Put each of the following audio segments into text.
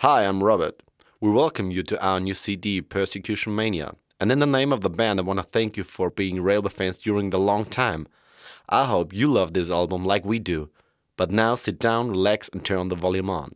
Hi, I'm Robert. We welcome you to our new CD, Persecution Mania. And in the name of the band, I want to thank you for being Railway fans during the long time. I hope you love this album like we do. But now sit down, relax, and turn the volume on.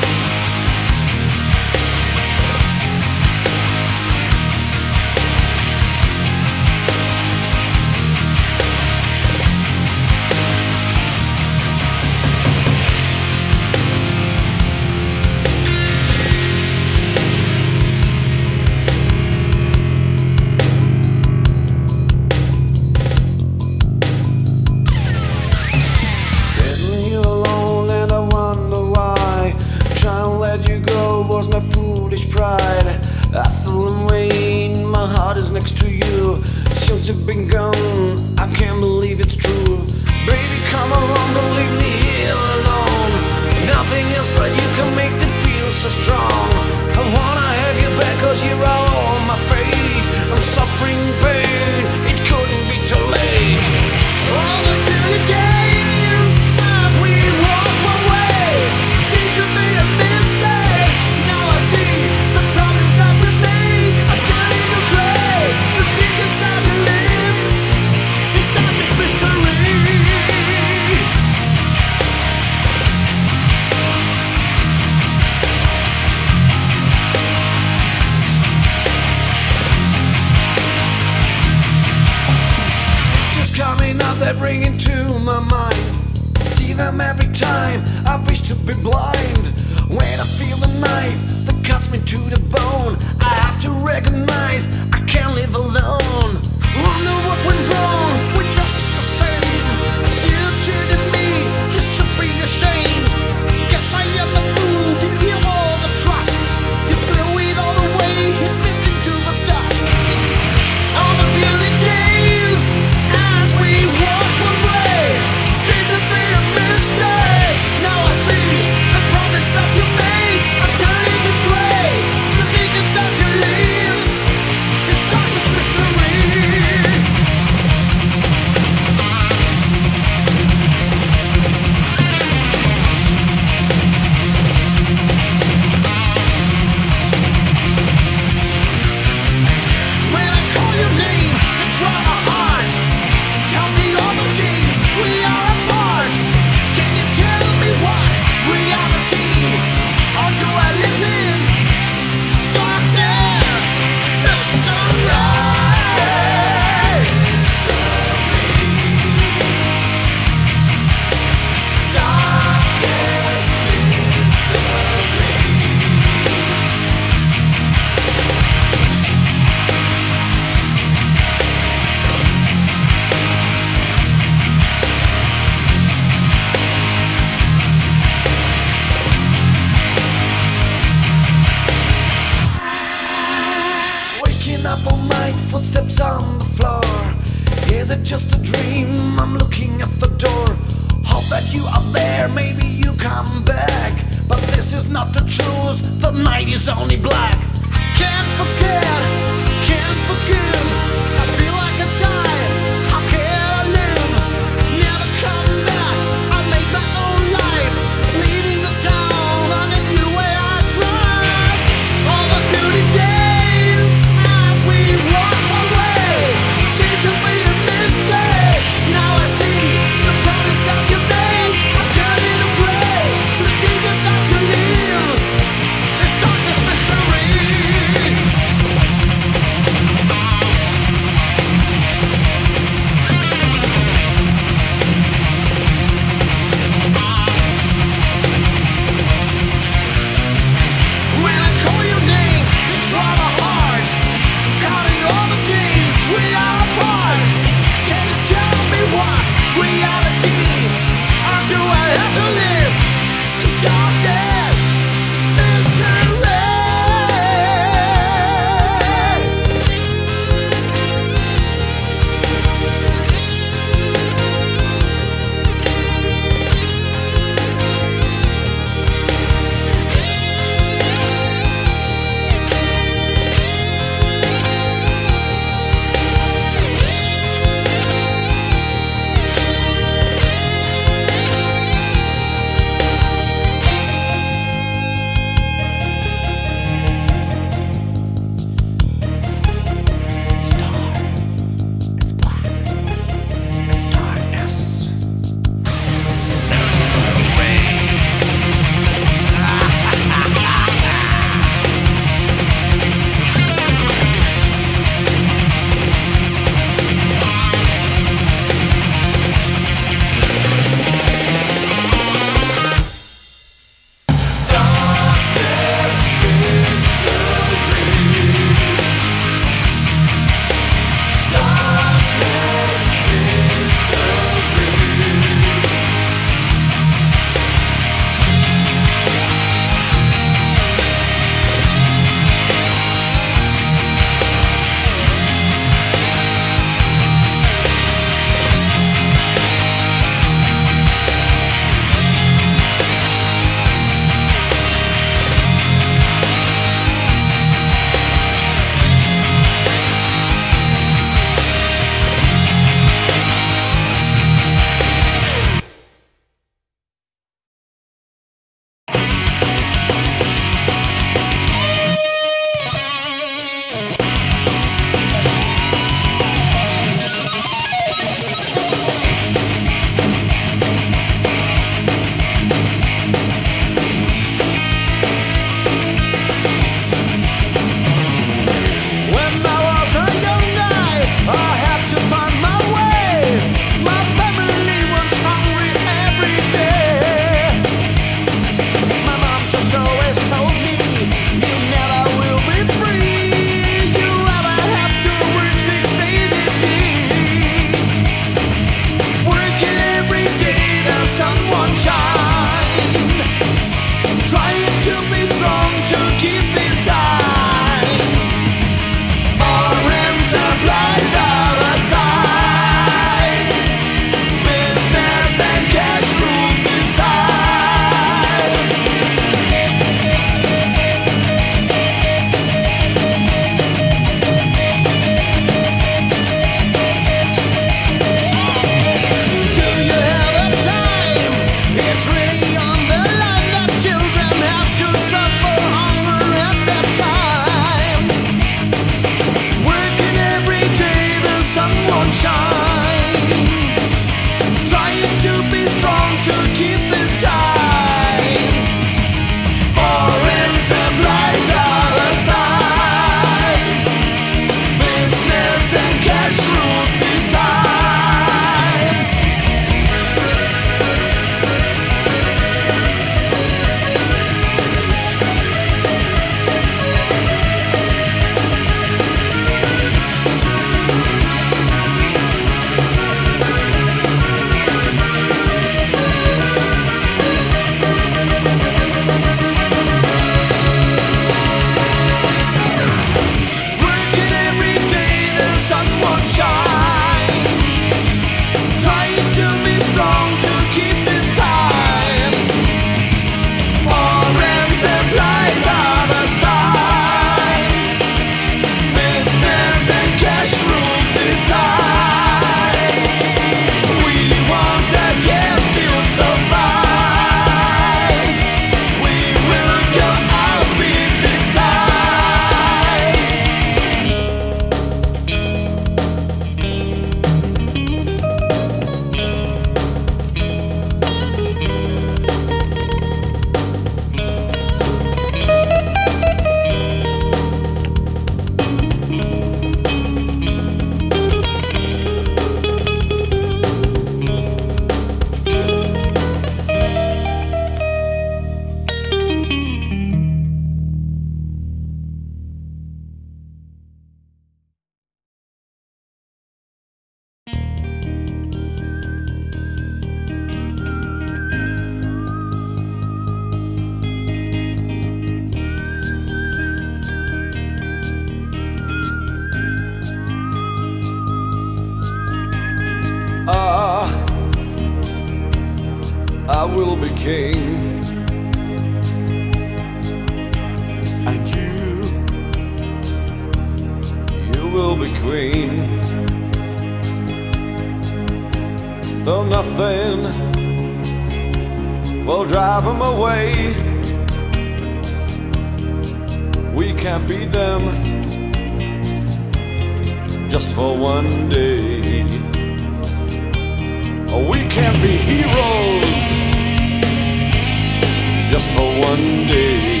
One day.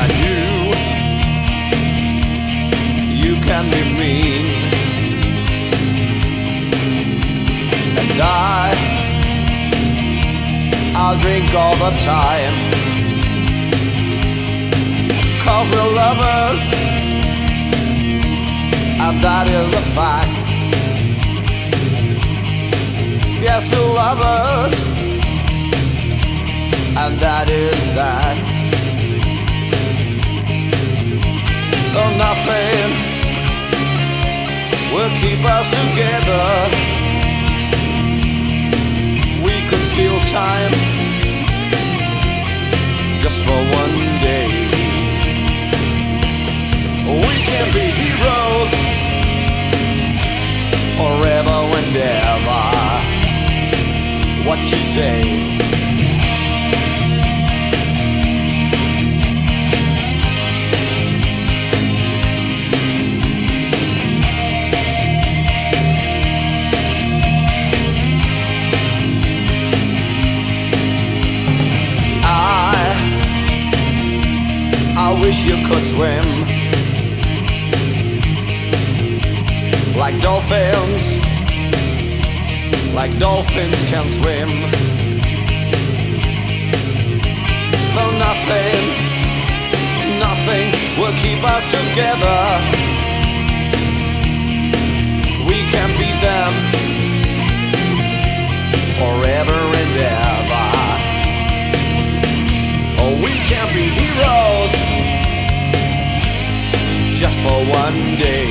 And you, you can be mean. And I, I'll drink all the time. Cause we're lovers, and that is a fact. Yes, we're lovers, that is that. Though nothing will keep us together, we could steal time just for one day. We can be heroes forever and ever what you say. Wish you could swim like dolphins like dolphins can swim. Though nothing, nothing will keep us together. For one day.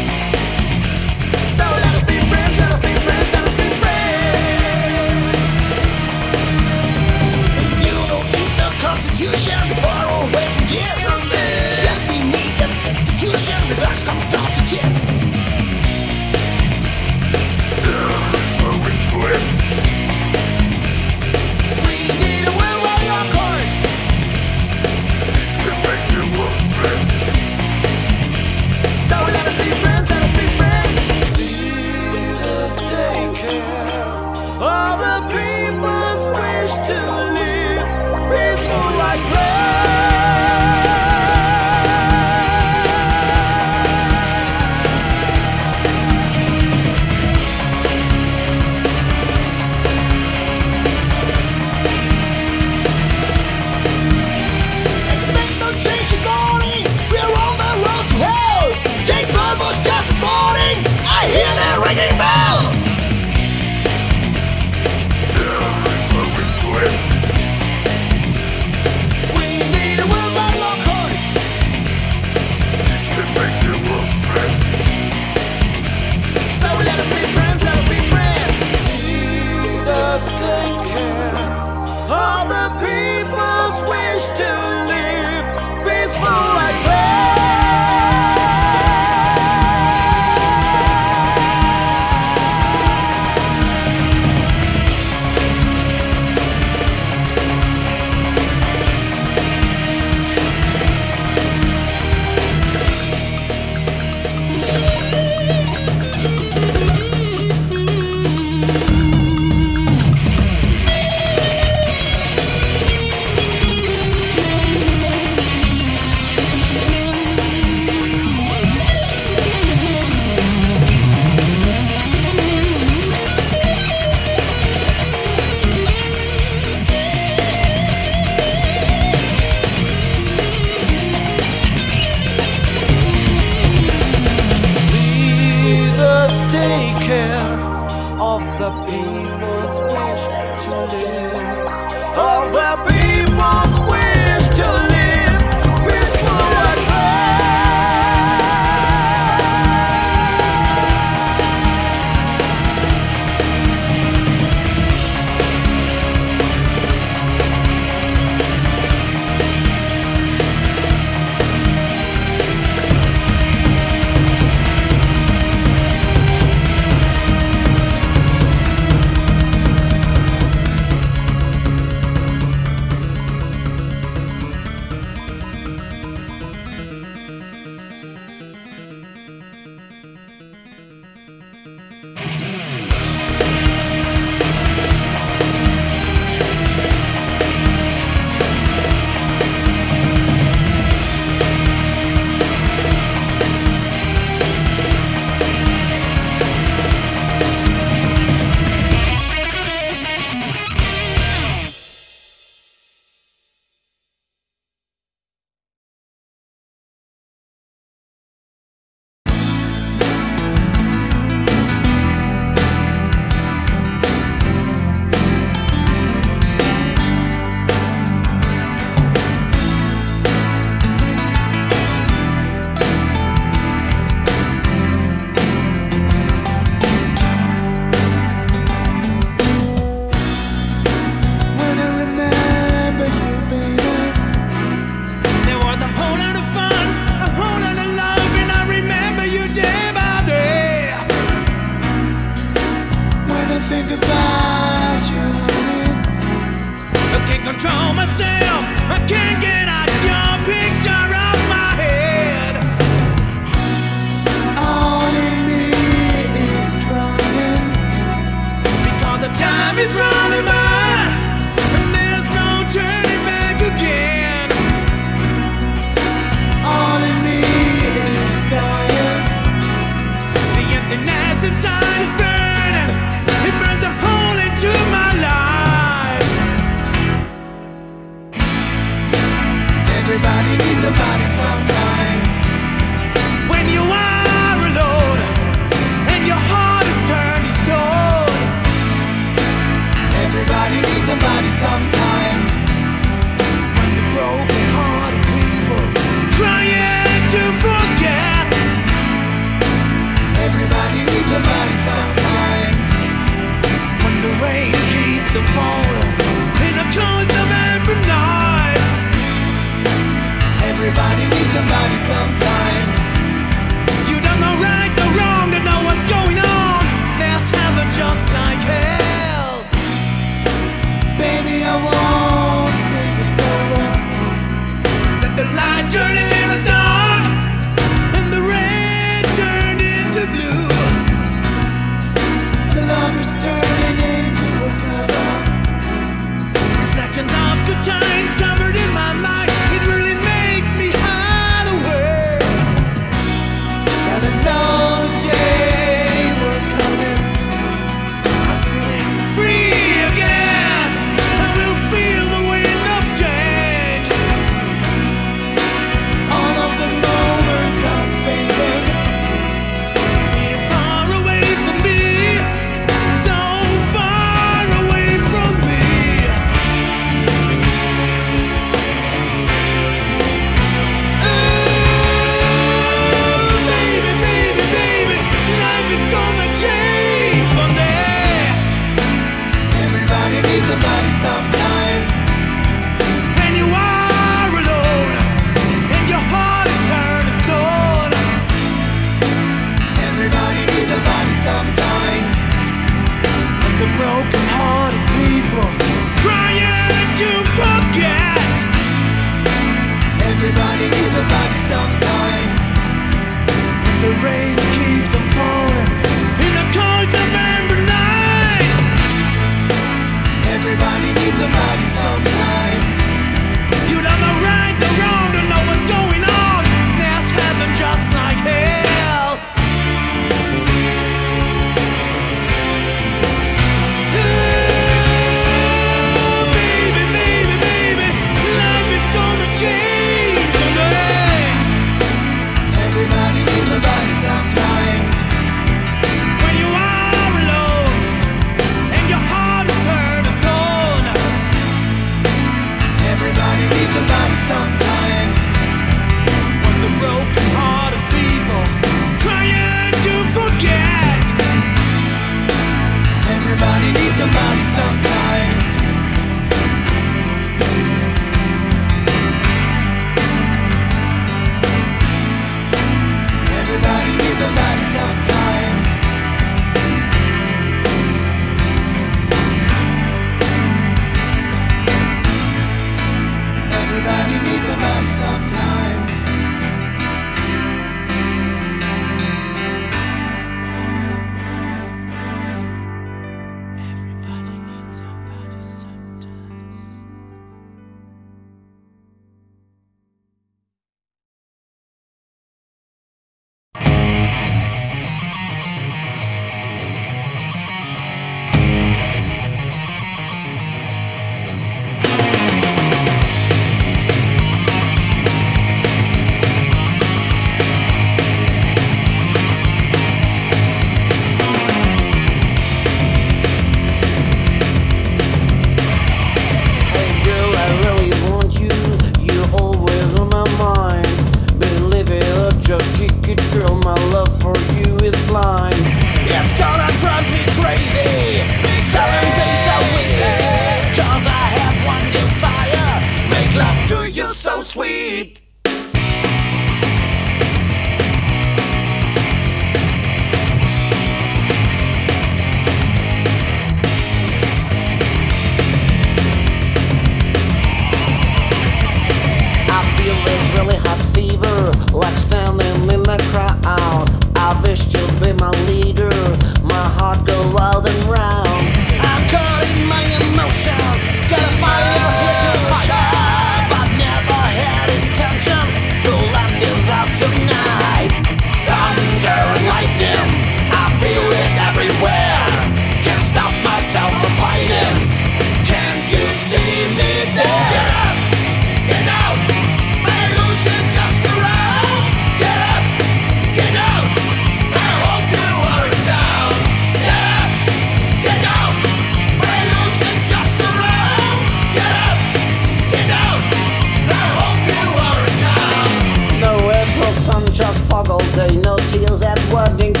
just fog day. No tears at weddings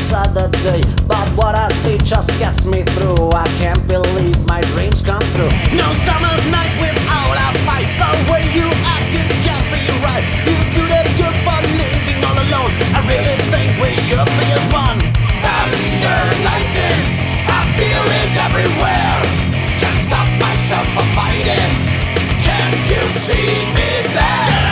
day But what I see just gets me through. I can't believe my dreams come true. No summer's night without a fight. The way you acted can't be right. You do that good for living all alone. I really think we should be as one. Thunder lightning, I feel it everywhere. Can't stop myself from fighting. Can't you see me there?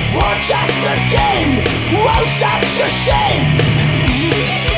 Or just a game? Oh, such a shame.